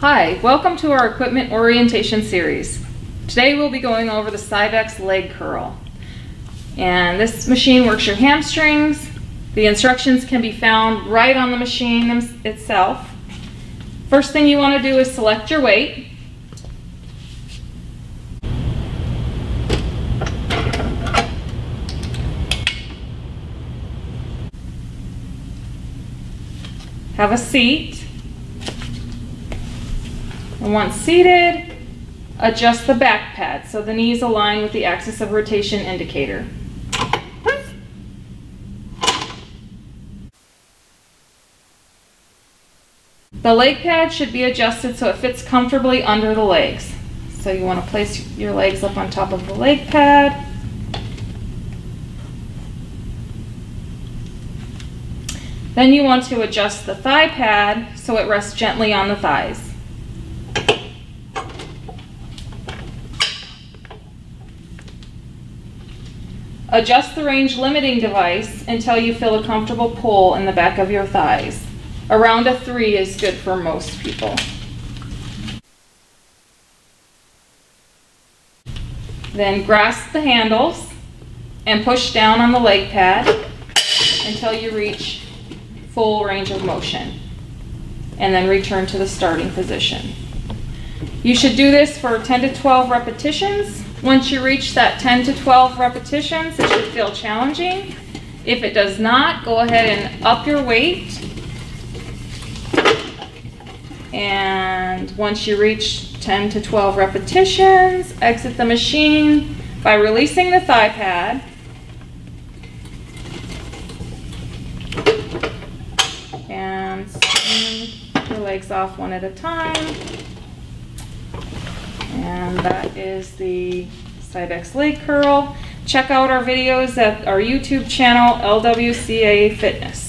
Hi, welcome to our equipment orientation series. Today we'll be going over the Cybex leg curl. And this machine works your hamstrings. The instructions can be found right on the machine itself. First thing you want to do is select your weight. Have a seat. And once seated, adjust the back pad so the knees align with the axis of rotation indicator. The leg pad should be adjusted so it fits comfortably under the legs. So you want to place your legs up on top of the leg pad. Then you want to adjust the thigh pad so it rests gently on the thighs. Adjust the range limiting device until you feel a comfortable pull in the back of your thighs. Around a three is good for most people. Then grasp the handles and push down on the leg pad until you reach full range of motion. And then return to the starting position. You should do this for 10 to 12 repetitions. Once you reach that 10 to 12 repetitions, it should feel challenging. If it does not, go ahead and up your weight. And once you reach 10 to 12 repetitions, exit the machine by releasing the thigh pad. And swing your legs off one at a time. And that is the Cybex leg curl. Check out our videos at our YouTube channel, LWCA Fitness.